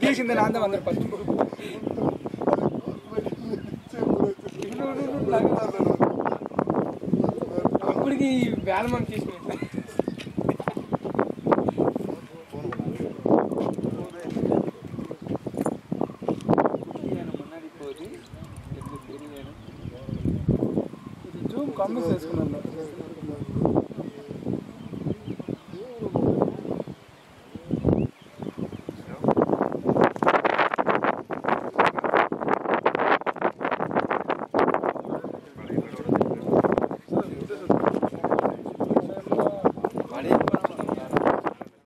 తీసింది నాందం అందరు ఫస్ట్ అప్పటికి వేలమని మంది తీసుకుని ఇది జూమ్ చేసుకున్నాను.